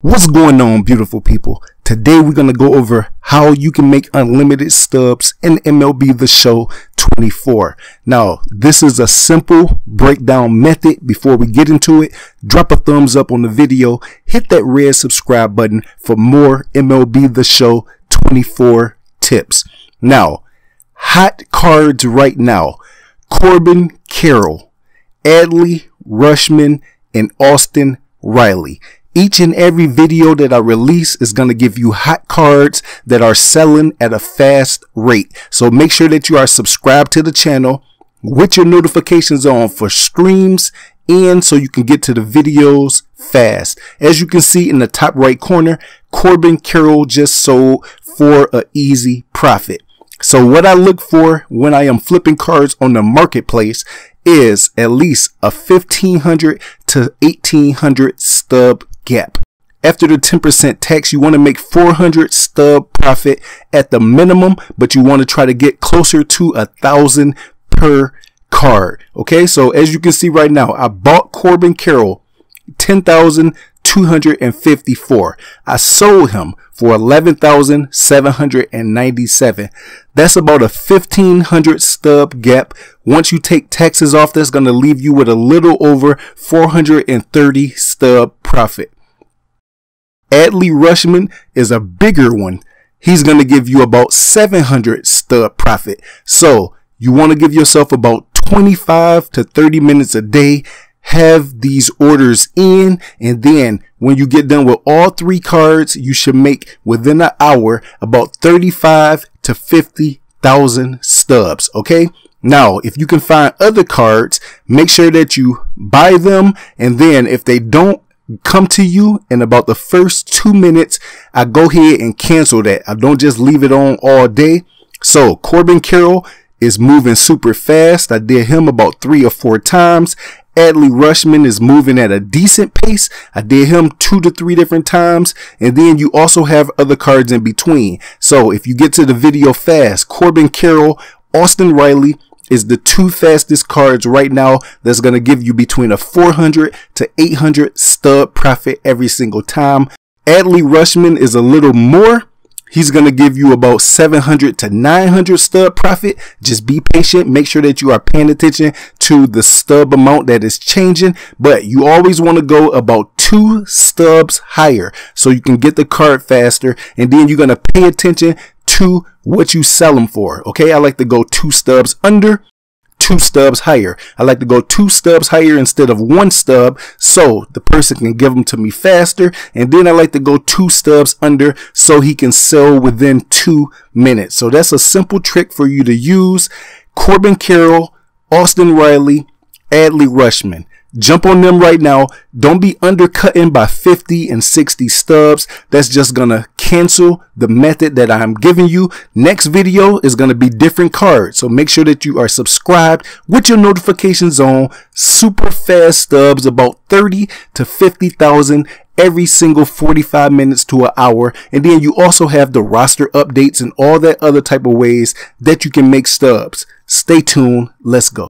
What's going on, beautiful people? Today we're going to go over how you can make unlimited stubs in MLB The Show 24. Now, this is a simple breakdown method. Before we get into it, drop a thumbs up on the video, hit that red subscribe button for more MLB The Show 24 tips. Now, hot cards right now. Corbin Carroll, Adley Rutschman, and Austin Riley. Each and every video that I release is going to give you hot cards that are selling at a fast rate. So make sure that you are subscribed to the channel with your notifications on for streams and so you can get to the videos fast. As you can see in the top right corner, Corbin Carroll just sold for an easy profit. So what I look for when I am flipping cards on the marketplace is at least a 1500 to 1800 stub gap. After the 10% tax, you want to make 400 stub profit at the minimum, but you want to try to get closer to a thousand per card. Okay. So as you can see right now, I bought Corbin Carroll 10,254. I sold him for 11,797. That's about a 1500 stub gap. Once you take taxes off, that's going to leave you with a little over 430 stub profit. Adley Rutschman is a bigger one. He's going to give you about 700 stub profit. So you want to give yourself about 25 to 30 minutes a day. Have these orders in. And then when you get done with all three cards, you should make within an hour about 35 to 50,000 stubs. Okay. Now, if you can find other cards, make sure that you buy them. And then if they don't come to you in about the first two minutes, I go ahead and cancel that. I don't just leave it on all day. So Corbin Carroll is moving super fast. I did him about three or four times. Adley Rutschman is moving at a decent pace. I did him two to three different times. And then you also have other cards in between. So if you get to the video fast, Corbin Carroll, Austin Riley, is the two fastest cards right now that's going to give you between a 400 to 800 stub profit every single time. Adley Rutschman is a little more. He's going to give you about 700 to 900 stub profit. Just be patient. Make sure that you are paying attention to the stub amount that is changing, but you always want to go about two stubs higher so you can get the card faster. And then you're going to pay attention to what you sell them for. Okay. I like to go two stubs under, two stubs higher. I like to go two stubs higher instead of one stub so the person can give them to me faster. And then I like to go two stubs under so he can sell within two minutes. So that's a simple trick for you to use. Corbin Carroll, Austin Riley, Adley Rutschman. Jump on them right now. Don't be undercutting by 50 and 60 stubs. That's just going to cancel the method that I'm giving you. Next video is going to be different cards. So make sure that you are subscribed with your notifications on. Super fast stubs, about 30 to 50,000 every single 45 minutes to an hour. And then you also have the roster updates and all that other type of ways that you can make stubs. Stay tuned. Let's go.